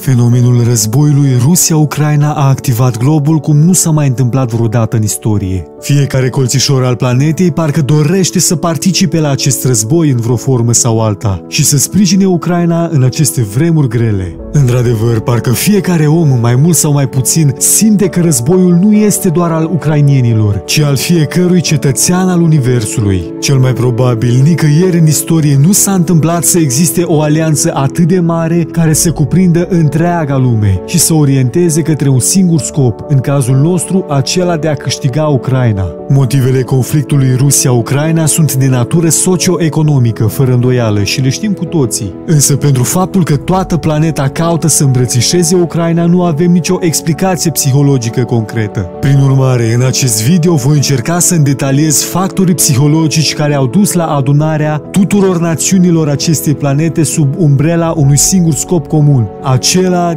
Fenomenul războiului Rusia-Ucraina a activat globul cum nu s-a mai întâmplat vreodată în istorie. Fiecare colțișor al planetei parcă dorește să participe la acest război în vreo formă sau alta și să sprijine Ucraina în aceste vremuri grele. Într-adevăr, parcă fiecare om, mai mult sau mai puțin, simte că războiul nu este doar al ucrainienilor, ci al fiecărui cetățean al Universului. Cel mai probabil, nicăieri în istorie nu s-a întâmplat să existe o alianță atât de mare care să cuprindă întreaga lume și să orienteze către un singur scop, în cazul nostru acela de a câștiga Ucraina. Motivele conflictului Rusia-Ucraina sunt de natură socio-economică, fără îndoială, și le știm cu toții. Însă pentru faptul că toată planeta caută să îmbrățișeze Ucraina, nu avem nicio explicație psihologică concretă. Prin urmare, în acest video voi încerca să îndetaliez factorii psihologici care au dus la adunarea tuturor națiunilor acestei planete sub umbrela unui singur scop comun, acela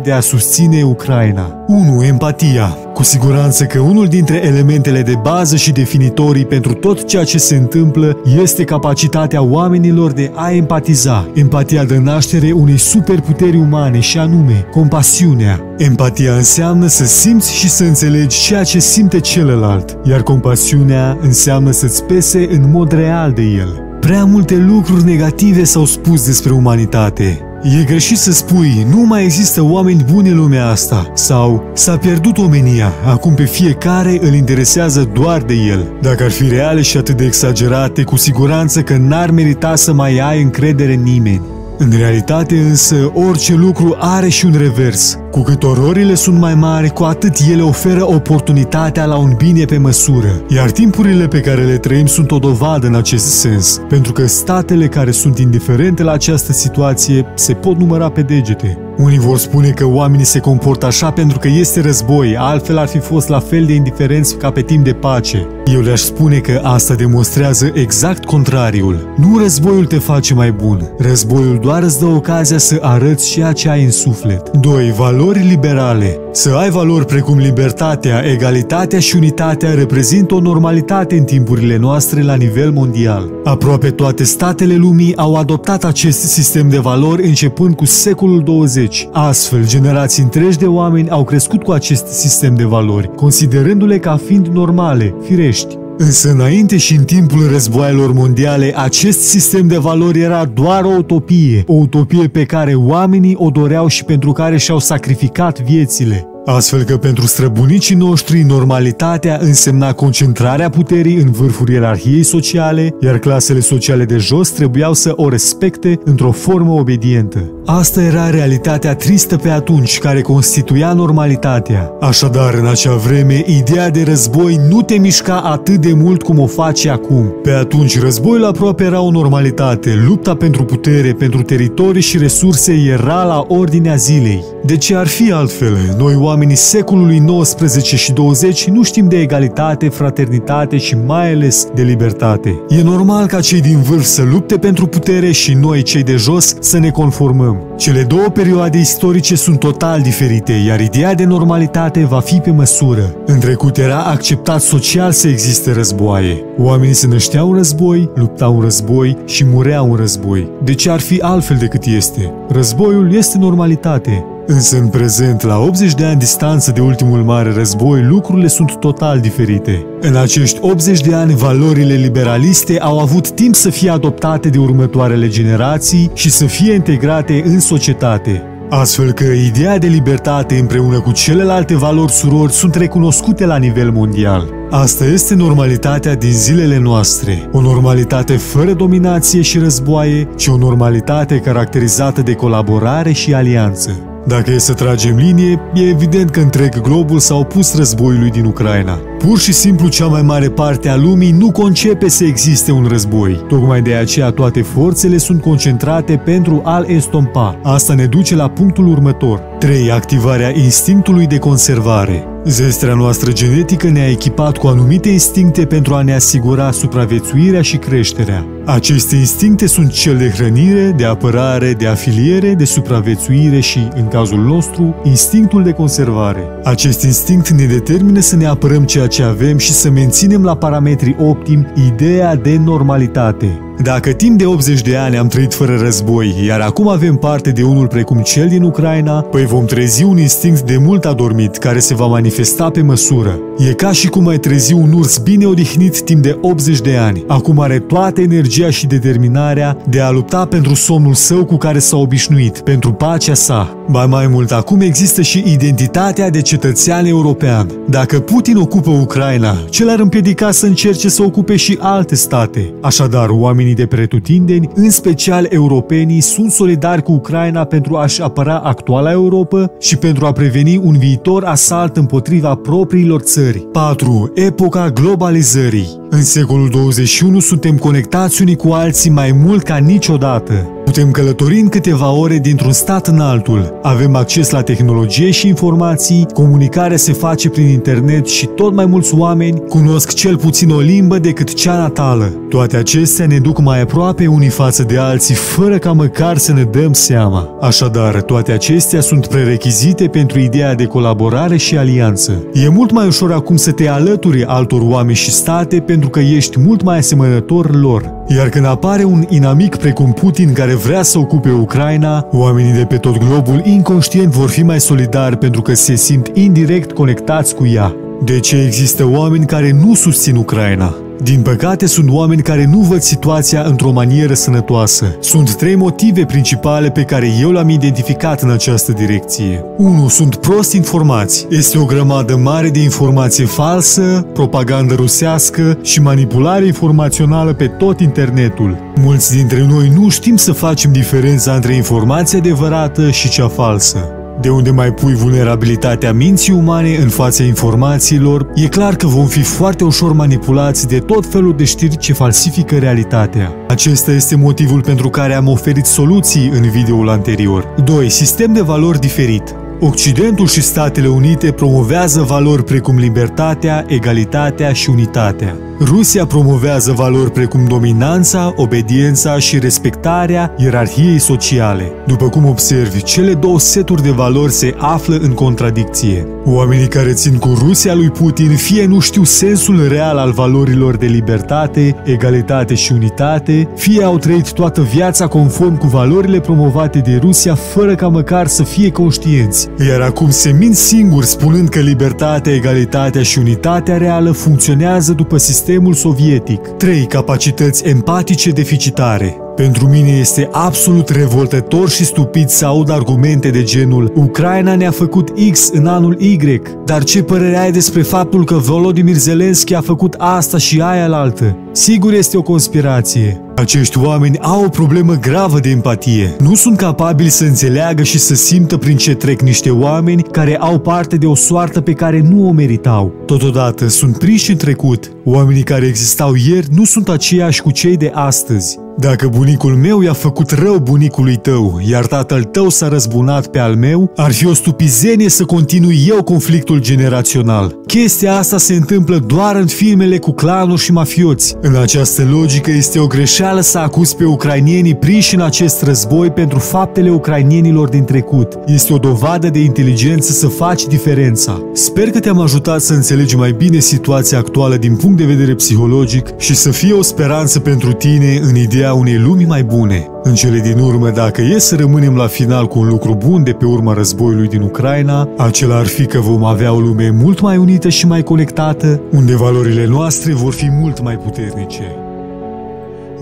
de a susține Ucraina. 1. Empatia. Cu siguranță că unul dintre elementele de bază și definitorii pentru tot ceea ce se întâmplă este capacitatea oamenilor de a empatiza. Empatia dă naștere unei superputeri umane și anume compasiunea. Empatia înseamnă să simți și să înțelegi ceea ce simte celălalt, iar compasiunea înseamnă să-ți pese în mod real de el. Prea multe lucruri negative s-au spus despre umanitate, E greșit să spui, nu mai există oameni buni în lumea asta, sau s-a pierdut omenia, acum pe fiecare îl interesează doar de el. Dacă ar fi reale și atât de exagerate, cu siguranță că n-ar merita să mai ai încredere în nimeni. În realitate însă, orice lucru are și un revers. Cu cât ororile sunt mai mari, cu atât ele oferă oportunitatea la un bine pe măsură. Iar timpurile pe care le trăim sunt o dovadă în acest sens, pentru că statele care sunt indiferente la această situație se pot număra pe degete. Unii vor spune că oamenii se comportă așa pentru că este război, altfel ar fi fost la fel de indiferenți ca pe timp de pace. Eu le-aș spune că asta demonstrează exact contrariul. Nu războiul te face mai bun, războiul doar îți dă ocazia să arăți ceea ce ai în suflet. 2. Valori liberale să ai valori precum libertatea, egalitatea și unitatea reprezintă o normalitate în timpurile noastre la nivel mondial. Aproape toate statele lumii au adoptat acest sistem de valori începând cu secolul 20. Astfel, generații întregi de oameni au crescut cu acest sistem de valori, considerându-le ca fiind normale, firești. Însă înainte și în timpul războaielor mondiale, acest sistem de valori era doar o utopie, o utopie pe care oamenii o doreau și pentru care și-au sacrificat viețile. Astfel că pentru străbunicii noștri normalitatea însemna concentrarea puterii în vârful ierarhiei sociale, iar clasele sociale de jos trebuiau să o respecte într-o formă obedientă. Asta era realitatea tristă pe atunci, care constituia normalitatea. Așadar, în acea vreme, ideea de război nu te mișca atât de mult cum o face acum. Pe atunci, războiul aproape era o normalitate, lupta pentru putere, pentru teritorii și resurse era la ordinea zilei. De ce ar fi altfel? Noi oamenii secolului 19 și 20 nu știm de egalitate, fraternitate și mai ales de libertate. E normal ca cei din vârf să lupte pentru putere și noi, cei de jos, să ne conformăm. Cele două perioade istorice sunt total diferite, iar ideea de normalitate va fi pe măsură. În trecut era acceptat social să existe războaie. Oamenii se nășteau în război, luptau în război și mureau în război. De ce ar fi altfel decât este? Războiul este normalitate. Însă în prezent, la 80 de ani distanță de ultimul mare război, lucrurile sunt total diferite. În acești 80 de ani, valorile liberaliste au avut timp să fie adoptate de următoarele generații și să fie integrate în societate. Astfel că ideea de libertate împreună cu celelalte valori surori sunt recunoscute la nivel mondial. Asta este normalitatea din zilele noastre. O normalitate fără dominație și războaie, ci o normalitate caracterizată de colaborare și alianță. Dacă e să tragem linie, e evident că întreg globul s-a opus războiului din Ucraina. Pur și simplu cea mai mare parte a lumii nu concepe să existe un război. Tocmai de aceea toate forțele sunt concentrate pentru a-l estompa. Asta ne duce la punctul următor. 3. Activarea instinctului de conservare. Zestrea noastră genetică ne-a echipat cu anumite instincte pentru a ne asigura supraviețuirea și creșterea. Aceste instincte sunt cel de hrănire, de apărare, de afiliere, de supraviețuire și, în cazul nostru, instinctul de conservare. Acest instinct ne determină să ne apărăm ceea ce avem și să menținem la parametri optimi ideea de normalitate. Dacă timp de 80 de ani am trăit fără război, iar acum avem parte de unul precum cel din Ucraina, păi vom trezi un instinct de mult adormit care se va manifesta pe măsură. E ca și cum ai trezi un urs bine odihnit timp de 80 de ani. Acum are toată energia și determinarea de a lupta pentru somnul său cu care s-a obișnuit, pentru pacea sa. Ba mai mult, acum există și identitatea de cetățean european. Dacă Putin ocupă Ucraina, ce l-ar împiedica să încerce să ocupe și alte state? Așadar, oamenii de pretutindeni, în special europenii, sunt solidari cu Ucraina pentru a-și apăra actuala Europa și pentru a preveni un viitor asalt împotriva propriilor țări. 4. Epoca globalizării în secolul 21 suntem conectați unii cu alții mai mult ca niciodată. Putem călători în câteva ore dintr-un stat în altul. Avem acces la tehnologie și informații, comunicarea se face prin internet și tot mai mulți oameni cunosc cel puțin o limbă decât cea natală. Toate acestea ne duc mai aproape unii față de alții, fără ca măcar să ne dăm seama. Așadar, toate acestea sunt prerechizite pentru ideea de colaborare și alianță. E mult mai ușor acum să te alături altor oameni și state pentru că ești mult mai asemănător lor. Iar când apare un inamic precum Putin care vrea să ocupe Ucraina, oamenii de pe tot globul inconștient vor fi mai solidari pentru că se simt indirect conectați cu ea. De ce există oameni care nu susțin Ucraina? Din păcate, sunt oameni care nu văd situația într-o manieră sănătoasă. Sunt trei motive principale pe care eu le-am identificat în această direcție. 1. Sunt prost informați. Este o grămadă mare de informație falsă, propagandă rusească și manipulare informațională pe tot internetul. Mulți dintre noi nu știm să facem diferența între informația adevărată și cea falsă. De unde mai pui vulnerabilitatea minții umane în fața informațiilor, e clar că vom fi foarte ușor manipulați de tot felul de știri ce falsifică realitatea. Acesta este motivul pentru care am oferit soluții în videoul anterior. 2. Sistem de valori diferit. Occidentul și Statele Unite promovează valori precum libertatea, egalitatea și unitatea. Rusia promovează valori precum dominanța, obediența și respectarea ierarhiei sociale. După cum observi, cele două seturi de valori se află în contradicție. Oamenii care țin cu Rusia lui Putin fie nu știu sensul real al valorilor de libertate, egalitate și unitate, fie au trăit toată viața conform cu valorile promovate de Rusia fără ca măcar să fie conștienți. Iar acum se mint singuri spunând că libertatea, egalitatea și unitatea reală funcționează după sistemul sovietic. 3. Capacități empatice deficitare pentru mine este absolut revoltător și stupid să aud argumente de genul Ucraina ne-a făcut X în anul Y, dar ce părere ai despre faptul că Volodymyr Zelensky a făcut asta și aia la altă? Sigur este o conspirație. Acești oameni au o problemă gravă de empatie. Nu sunt capabili să înțeleagă și să simtă prin ce trec niște oameni care au parte de o soartă pe care nu o meritau. Totodată sunt prinși în trecut. Oamenii care existau ieri nu sunt aceiași cu cei de astăzi. Dacă bunicul meu i-a făcut rău bunicului tău, iar tatăl tău s-a răzbunat pe al meu, ar fi o stupizenie să continui eu conflictul generațional. Chestia asta se întâmplă doar în filmele cu clanuri și mafioți. În această logică este o greșeală să acuzi pe ucrainienii prinși în acest război pentru faptele ucrainienilor din trecut. Este o dovadă de inteligență să faci diferența. Sper că te-am ajutat să înțelegi mai bine situația actuală din punct de vedere psihologic și să fie o speranță pentru tine în ideea ideea unei lumi mai bune. În cele din urmă, dacă e să rămânem la final cu un lucru bun de pe urma războiului din Ucraina, acela ar fi că vom avea o lume mult mai unită și mai conectată, unde valorile noastre vor fi mult mai puternice.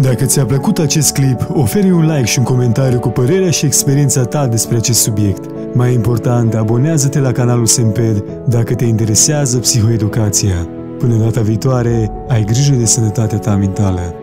Dacă ți-a plăcut acest clip, oferi un like și un comentariu cu părerea și experiența ta despre acest subiect. Mai important, abonează-te la canalul Semped dacă te interesează psihoeducația. Până data viitoare, ai grijă de sănătatea ta mentală.